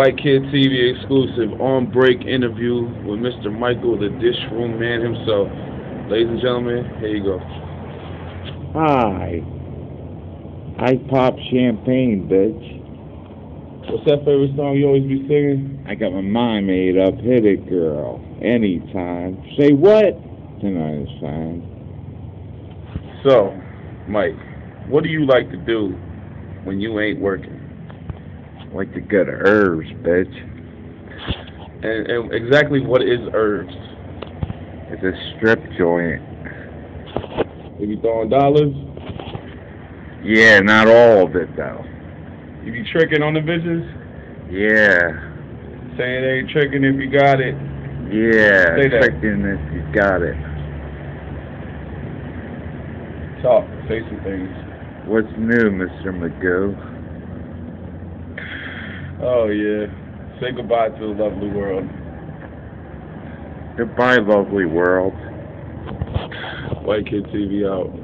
White Kid TV exclusive on break interview with Mr. Michael, the dish room man himself. Ladies and gentlemen, here you go. Hi. I pop champagne, bitch. What's that favorite song you always be singing? I got my mind made up. Hit it, girl. Anytime. Say what? Tonight is fine. So, Mike, what do you like to do when you ain't working? Like to get herbs, bitch. And, and exactly what is herbs? It's a strip joint. You be throwing dollars? Yeah, not all of it though. You be tricking on the bitches? Yeah. Saying they ain't tricking if you got it. Yeah. Say that. Tricking if you got it. Talk. Say some things. What's new, Mr. Magoo? Oh, yeah. Say goodbye to the lovely world. Goodbye, lovely world. White Kid TV out.